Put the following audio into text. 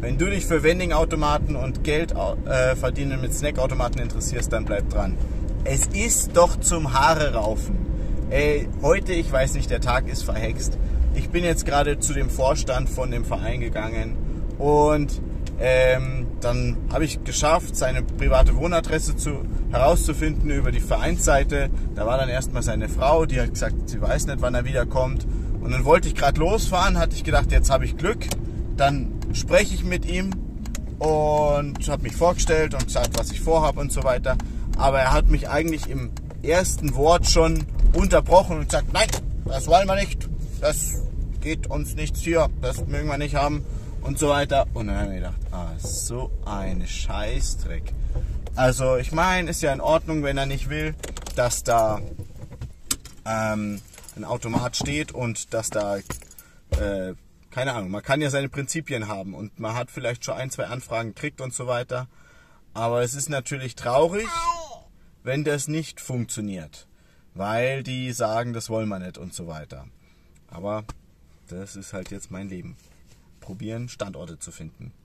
Wenn du dich für Vending-Automaten und Geld äh, verdienen mit Snack-Automaten interessierst, dann bleib dran. Es ist doch zum Haare raufen. Ey, heute, ich weiß nicht, der Tag ist verhext. Ich bin jetzt gerade zu dem Vorstand von dem Verein gegangen und ähm, dann habe ich geschafft, seine private Wohnadresse zu, herauszufinden über die Vereinsseite. Da war dann erstmal seine Frau, die hat gesagt, sie weiß nicht, wann er wiederkommt. Und dann wollte ich gerade losfahren, hatte ich gedacht, jetzt habe ich Glück. Dann spreche ich mit ihm und habe mich vorgestellt und gesagt, was ich vorhabe und so weiter. Aber er hat mich eigentlich im ersten Wort schon unterbrochen und gesagt, nein, das wollen wir nicht, das geht uns nichts hier, das mögen wir nicht haben und so weiter. Und dann habe ich mir gedacht, ah, so ein Scheißdreck. Also ich meine, ist ja in Ordnung, wenn er nicht will, dass da ähm, ein Automat steht und dass da äh, keine Ahnung, man kann ja seine Prinzipien haben und man hat vielleicht schon ein, zwei Anfragen gekriegt und so weiter. Aber es ist natürlich traurig, wenn das nicht funktioniert, weil die sagen, das wollen wir nicht und so weiter. Aber das ist halt jetzt mein Leben. Probieren, Standorte zu finden.